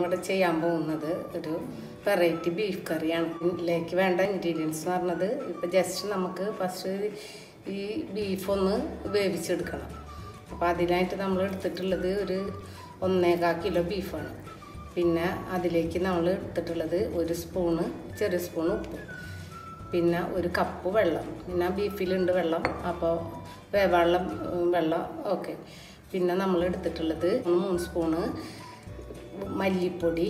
ഇവിടെ ചെയ്യാൻ പോകുന്നത് ഒരു വെറൈറ്റി ബീഫ് കറിയാണ് ഇതിലേക്ക് വേണ്ട ഇൻഗ്രീഡിയൻസ് എന്ന് പറഞ്ഞത് ഇപ്പം ജസ്റ്റ് നമുക്ക് ഫസ്റ്റ് ഈ ബീഫൊന്ന് വേവിച്ചെടുക്കണം. അപ്പോൾ അതിനായിട്ട് നമ്മൾ എടുത്തിട്ടുള്ളത് ഒരു ഒന്നേകാ കിലോ ബീഫാണ് പിന്നെ അതിലേക്ക് നമ്മൾ എടുത്തിട്ടുള്ളത് ഒരു സ്പൂണ് ചെറിയ സ്പൂൺ ഉപ്പ്. പിന്നെ ഒരു കപ്പ് വെള്ളം. പിന്നെ ബീഫിലുണ്ട് വെള്ളം. അപ്പോൾ വേവാളം വെള്ളം ഓക്കെ പിന്നെ നമ്മൾ എടുത്തിട്ടുള്ളത് മൂന്ന് സ്പൂണ് മല്ലിപ്പൊടി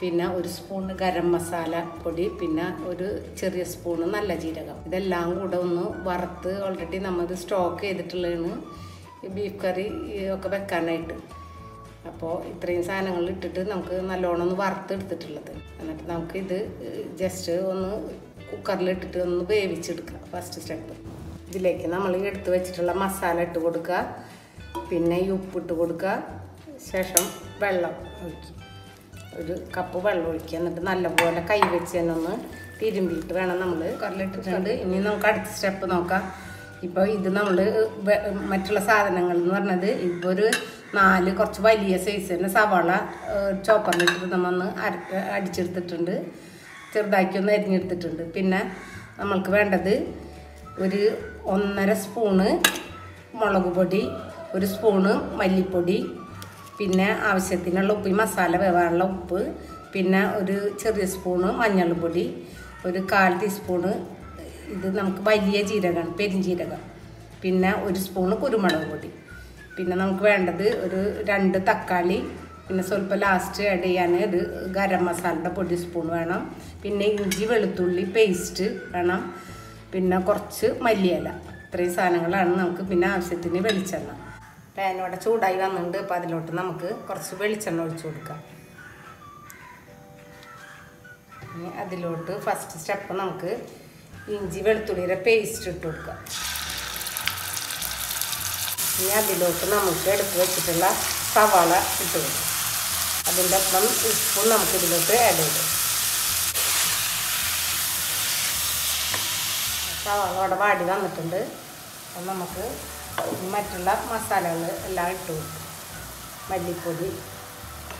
പിന്നെ ഒരു സ്പൂൺ ഗരം മസാല പൊടി പിന്നെ ഒരു ചെറിയ സ്പൂണ് നല്ല ജീരകം. ഇതെല്ലാം കൂടെ ഒന്ന് വറുത്ത് ഓൾറെഡി നമ്മൾ സ്റ്റോക്ക് ചെയ്തിട്ടുള്ളതാണ്. ബീഫ് കറി ഒക്കെ വെക്കാനായിട്ട്. അപ്പോൾ ഇത്രയും സാധനങ്ങൾ ഇട്ടിട്ട് നമുക്ക് നല്ലോണം ഒന്ന് വറുത്തെടുത്തിട്ടുള്ളത് എന്നിട്ട് നമുക്ക് ഇത് ജസ്റ്റ് ഒന്ന് കുക്കറിലിട്ടിട്ട് ഒന്ന് വേവിച്ചെടുക്കുക ഫസ്റ്റ് സ്റ്റെപ്പ് ഇതിലേക്ക് നമ്മൾ എടുത്ത് വെച്ചിട്ടുള്ള മസാല ഇട്ട് കൊടുക്കുക. പിന്നെ ഈ ഉപ്പിട്ട് കൊടുക്കുക. ശേഷം വെള്ളം ഒഴിക്കും. ഒരു കപ്പ് വെള്ളം ഒഴിക്കുക. എന്നിട്ട് നല്ലപോലെ കൈ വെച്ച് തന്നെ ഒന്ന് തിരുമ്പിയിട്ട് വേണം നമ്മൾ കറിലിട്ടിട്ടുണ്ട് ഇനി നമുക്ക് അടുത്ത സ്റ്റെപ്പ് നോക്കാം. ഇപ്പോൾ ഇത് നമ്മൾ മറ്റുള്ള സാധനങ്ങൾ എന്ന് പറഞ്ഞത് ഇപ്പോൾ ഒരു നാല് കുറച്ച് വലിയ സൈസ് തന്നെ സവാള ചോപ്പറിലിട്ടിട്ട് നമ്മൾ ഒന്ന് അര അടിച്ചെടുത്തിട്ടുണ്ട്. ചെറുതാക്കി ഒന്ന് അരിഞ്ഞെടുത്തിട്ടുണ്ട്. പിന്നെ നമ്മൾക്ക് വേണ്ടത് ഒരു ഒന്നര സ്പൂണ് മുളക് പൊടി ഒരു സ്പൂണ് മല്ലിപ്പൊടി പിന്നെ ആവശ്യത്തിനുള്ള ഉപ്പ് ഈ മസാല വേവാനുള്ള ഉപ്പ് പിന്നെ ഒരു ചെറിയ സ്പൂണ് മഞ്ഞൾപ്പൊടി ഒരു കാൽ ടീസ്പൂണ് ഇത് നമുക്ക് വലിയ ജീരകമാണ് പെരിഞ്ജീരകം പിന്നെ ഒരു സ്പൂണ് കുരുമുളക് പൊടി. പിന്നെ നമുക്ക് വേണ്ടത് ഒരു രണ്ട് തക്കാളി പിന്നെ സ്വല്പം ലാസ്റ്റ് ആഡ് ചെയ്യാൻ ഒരു ഗരം മസാലയുടെ പൊടി സ്പൂൺ വേണം. പിന്നെ ഇഞ്ചി വെളുത്തുള്ളി പേസ്റ്റ് വേണം. പിന്നെ കുറച്ച് മല്ലിയില. ഇത്രയും സാധനങ്ങളാണ് നമുക്ക് പിന്നെ ആവശ്യത്തിന് വെളിച്ചെണ്ണ. പാനോടെ ചൂടായി വന്നിട്ടുണ്ട്. അപ്പോൾ അതിലോട്ട് നമുക്ക് കുറച്ച് വെളിച്ചെണ്ണ ഒഴിച്ചു കൊടുക്കാം. ഇനി അതിലോട്ട് ഫസ്റ്റ് സ്റ്റെപ്പ് നമുക്ക് ഇഞ്ചി വെളുത്തുള്ളിയുടെ പേസ്റ്റ് ഇട്ട് കൊടുക്കാം. ഇനി അതിലോട്ട് നമുക്ക് എടുത്ത് വെച്ചിട്ടുള്ള സവാള ഇട്ട് കൊടുക്കാം. അതിന്റെ ഒപ്പം ഉപ്പും നമുക്ക് ഇതിലോട്ട് ആഡ് ചെയ്ത് സവാള അവിടെ വാടി വന്നിട്ടുണ്ട്. അപ്പം നമുക്ക് മറ്റുള്ള മസാലകൾ എല്ലാം ഇട്ട് കൊടുക്കും മല്ലിപ്പൊടി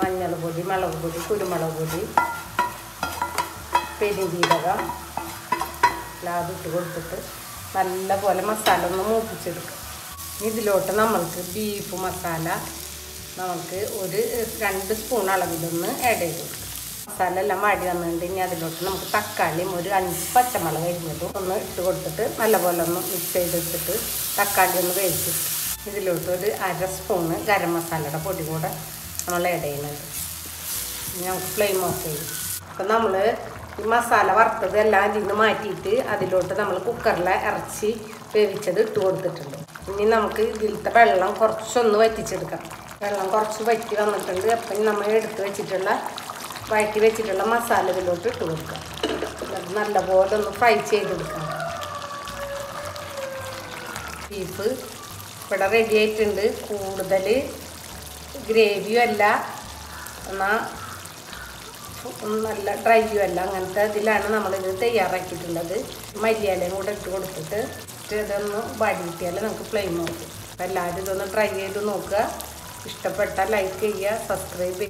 മഞ്ഞൾ പൊടി മുളക് പൊടി കുരുമുളക് പൊടി പെരുംജീരകം എല്ലാം ഇട്ട് കൊടുത്തിട്ട് നല്ലപോലെ മസാല ഒന്ന് മൂപ്പിച്ചെടുക്കും. ഇതിലോട്ട് നമ്മൾക്ക് ബീഫ് മസാല നമുക്ക് ഒരു രണ്ട് സ്പൂൺ അളവിലൊന്ന് ആഡ് ചെയ്ത് കൊടുക്കാം. മസാല എല്ലാം വാടി വന്നിട്ടുണ്ടെങ്കിൽ അതിലോട്ട് നമുക്ക് തക്കാളിയും ഒരു അഞ്ച് പച്ചമുളക് അരിഞ്ഞതും ഒന്ന് ഇട്ട് കൊടുത്തിട്ട് നല്ലപോലെ ഒന്ന് മിക്സ് ചെയ്തെടുത്തിട്ട് തക്കാളി ഒന്ന് വേവിച്ചിട്ട് ഇതിലോട്ട് ഒരു അര സ്പൂണ് ഗരം മസാലയുടെ പൊടി കൂടെ നമ്മൾ ആഡ് ചെയ്യുന്നുണ്ട്. ഇനി നമുക്ക് ഫ്ലെയിം ഓഫ് ചെയ്യും. അപ്പം നമ്മൾ ഈ മസാല വറുത്തത് എല്ലാം അതിൽ നിന്ന് മാറ്റിയിട്ട് അതിലോട്ട് നമ്മൾ കുക്കറിലെ ഇറച്ചി വേവിച്ചത് ഇട്ട് കൊടുത്തിട്ടുണ്ട്. ഇനി നമുക്ക് ഇതിലത്തെ വെള്ളം കുറച്ചൊന്ന് വറ്റിച്ചെടുക്കാം. വെള്ളം കുറച്ച് വറ്റി വന്നിട്ടുണ്ട്. അപ്പം നമ്മൾ എടുത്ത് വെച്ചിട്ടുള്ള വഴറ്റി വെച്ചിട്ടുള്ള മസാല ഇതിലോട്ട് ഇട്ട് കൊടുക്കുക എന്നിട്ട് നല്ലപോലെ ഒന്ന് ഫ്രൈ കൊടുക്കുക. ബീഫ് ഇവിടെ റെഡി ആയിട്ടുണ്ട്. കൂടുതൽ ഗ്രേവിയും അല്ല എന്നാൽ നല്ല ഡ്രൈയും അല്ല. അങ്ങനത്തെ ഇതിലാണ് നമ്മളിത് തയ്യാറാക്കിയിട്ടുള്ളത്. മല്ലിയാലയും കൂടെ ഇട്ട് കൊടുത്തിട്ട് ഇതൊന്ന് വടിയിട്ടിയാൽ നമുക്ക് ഫ്ലെയിം നോക്കും അപ്പോൾ എല്ലാവരും ഇതൊന്ന് ട്രൈ ചെയ്ത് നോക്കുക. ഇഷ്ടപ്പെട്ടാൽ ലൈക്ക് ചെയ്യുക സബ്സ്ക്രൈബ് ചെയ്യുക